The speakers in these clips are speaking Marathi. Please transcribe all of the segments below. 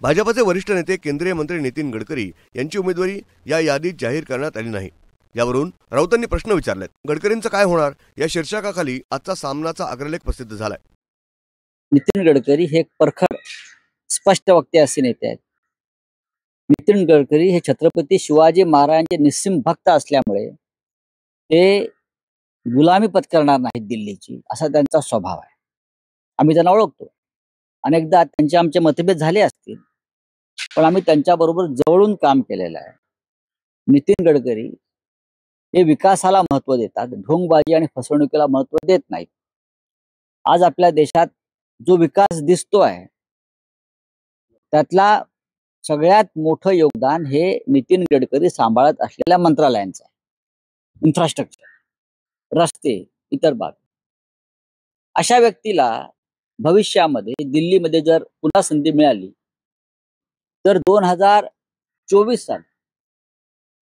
भाजपचे वरिष्ठ नेते केंद्रीय मंत्री नितीन गडकरी यांची उमेदवारी या यादीत जाहीर करण्यात आली नाही. यावरून राऊतांनी प्रश्न विचारलेत. गडकरींचं काय होणार? या शीर्षकाखाली आजचा सामनाचा अग्रलेख प्रसिद्ध झालाय. नितीन गडकरी हे परखर परखड स्पष्ट वक्ते असे नेते आहेत. नितीन गडकरी हे छत्रपती शिवाजी महाराजांचे निस्सिम भक्त असल्यामुळे ते गुलामी पत्करणार नाहीत दिल्लीची असा त्यांचा स्वभाव आहे. आम्ही त्यांना ओळखतो. अनेकदा त्यांचे आमचे मतभेद झाले असतील पण आम्ही त्यांच्याबरोबर जवळून काम केलेलं आहे. नितीन गडकरी हे विकासाला महत्त्व देतात ढोंगबाजी आणि फसवणुकीला महत्त्व देत नाहीत. आज आपल्या देशात जो विकास दिसतो आहे त्यातला सगळ्यात मोठं योगदान हे नितीन गडकरी सांभाळत असलेल्या मंत्रालयांचं आहे. इन्फ्रास्ट्रक्चर रस्ते इतर बाब अशा व्यक्तीला भविष्यामध्ये दिल्लीमध्ये जर पुन्हा संधी मिळाली तर दोन हजार चोवीस साली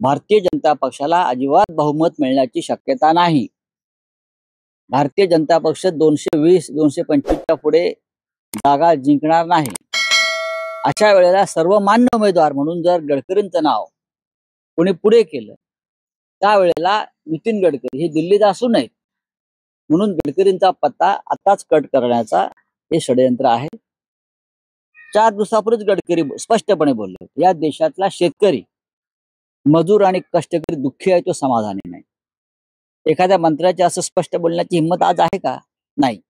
भारतीय जनता पक्षाला अजिबात बहुमत मिळण्याची शक्यता नाही. भारतीय जनता पक्ष दोनशे वीस दोनशे पंचवीसच्या पुढे जागा जिंकणार नाही. अशा वेळेला सर्वमान्य उमेदवार म्हणून जर गडकरींचं नाव कोणी पुढे केलं त्यावेळेला नितीन गडकरी हे दिल्लीत असू नयेत. म्हणून गडकरींचा पत्ता आताच कट करण्याचा हे षडयंत्र आहे. चार दिवसापूर्वीच गडकरी स्पष्टपणे बोलले या देशातला शेतकरी मजूर आणि कष्टकरी दुःखी आहे तो समाधानी नाही. एखाद्या मंत्र्याचे असं स्पष्ट बोलण्याची हिंमत आज आहे का? नाही.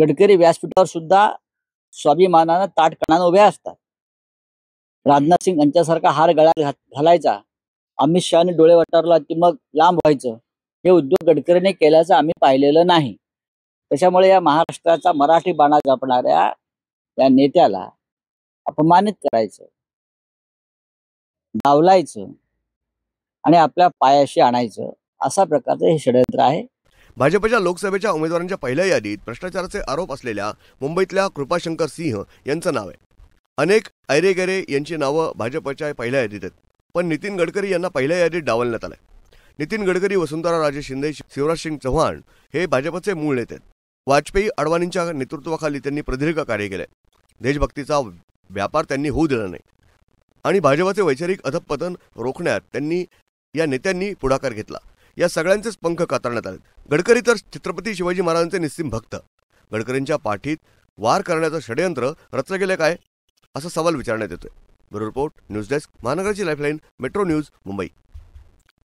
गडकरी व्यासपीठावर सुद्धा स्वाभिमानानं ताटकणानं उभ्या असतात. राजनाथ सिंग यांच्यासारखा हार गळ्यात घात- घालायचा अमित शहाने डोळे वटारला की मग लांब व्हायचं हे उद्योग गडकरीने केल्याचं आम्ही पाहिलेलं नाही. त्याच्यामुळे या महाराष्ट्राचा मराठी बाणा जपणाऱ्या या नेत्याला अपमानित करायचं डावलायचं आणि आपल्या पायाशी आणायचं असा प्रकारचं हे षडयंत्र आहे. भाजपच्या लोकसभेच्या उमेदवारांच्या पहिल्या यादीत भ्रष्टाचाराचे आरोप असलेल्या मुंबईतल्या कृपाशंकर सिंह यांचं नाव आहे. अनेक ऐरेगेरे यांची नावं भाजपच्या पहिल्या यादीत आहेत पण नितीन गडकरी यांना पहिल्या यादीत डावलण्यात आलंय. नितीन गडकरी वसुंधरा राजे शिंदे शिवराज सिंग चव्हाण हे भाजपचे मूळ नेते आहेत. वाजपेयी अडवाणींच्या नेतृत्वाखाली त्यांनी प्रदीर्घ कार्य केले देशभक्तीचा व्यापार त्यांनी होऊ दिला नाही. आणि भाजपाचे वैचारिक अधपतन रोखण्यात त्यांनी या नेत्यांनी पुढाकार घेतला. या सगळ्यांचेच पंख कातरण्यात आले गडकरी तर छत्रपती शिवाजी महाराजांचे निस्सिम भक्त. गडकरींच्या पाठीत वार करण्याचं षडयंत्र रचलं गेलं काय? असा सवाल विचारण्यात येतोय. ब्युरो रिपोर्ट न्यूज डेस्क महानगराची लाईफलाईन मेट्रो न्यूज मुंबई.